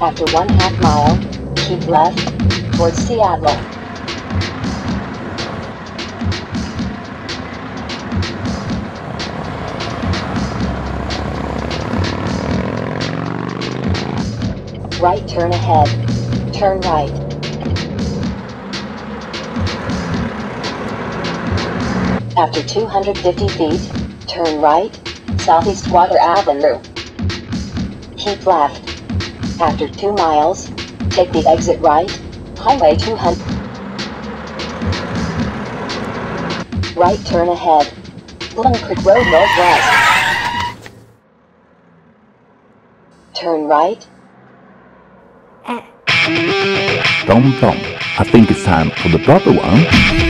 After one half mile, keep left towards Seattle. Right turn ahead. Turn right. After 250 feet, turn right, Southeast Water Avenue. Keep left. After 2 miles, take the exit right, Highway 200. Right turn ahead. Blum Creek Road Northwest. Turn right, TomTom, I think it's time for the proper one.